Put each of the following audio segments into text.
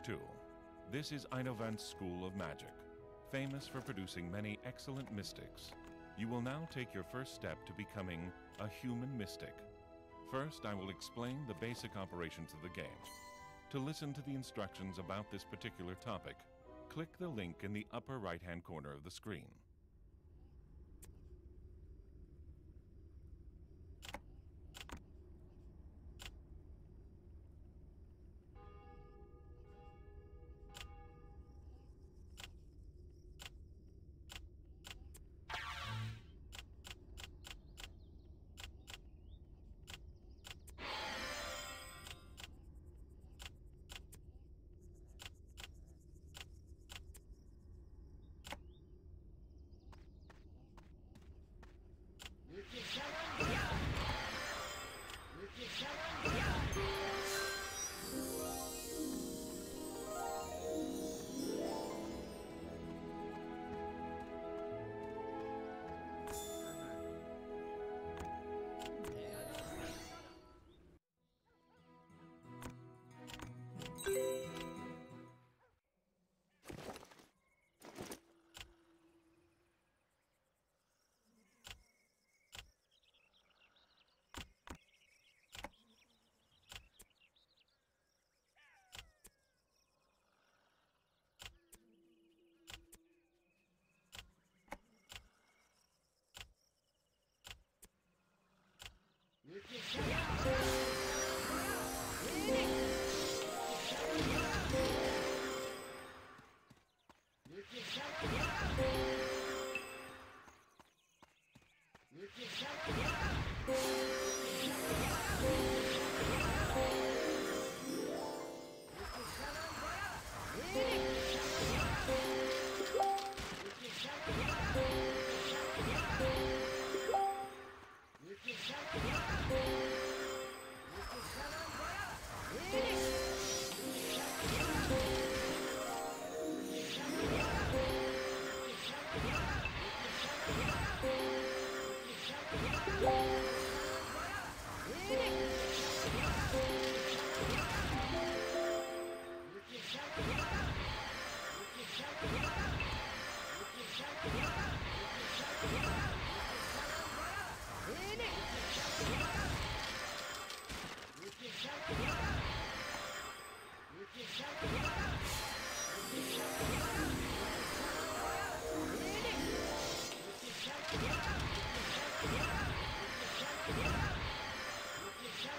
2. This is Einhovant's School of Magic, famous for producing many excellent mystics. You will now take your first step to becoming a human mystic. First, I will explain the basic operations of the game. To listen to the instructions about this particular topic, click the link in the upper right-hand corner of the screen. Yeah.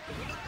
Yeah.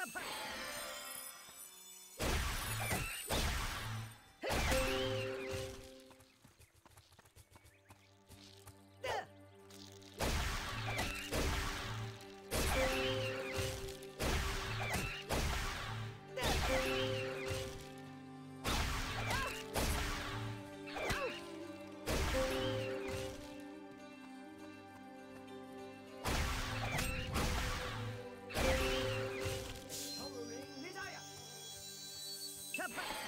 Japan. Shut up!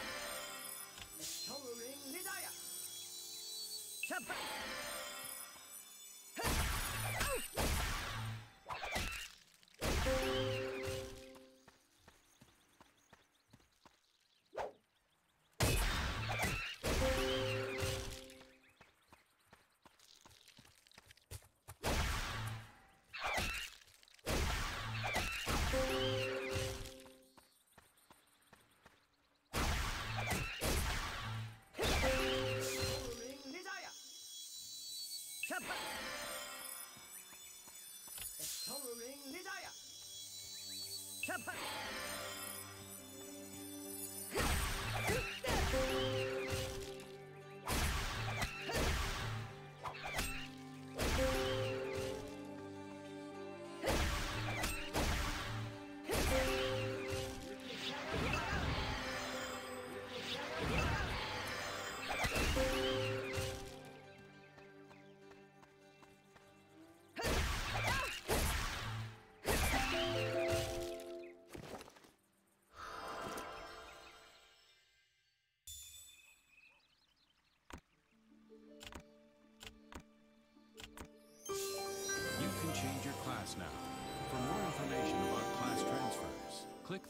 Empowering Lidaya! Champagne!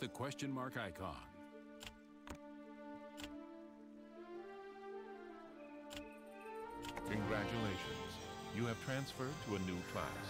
The question mark icon. Congratulations. You have transferred to a new class.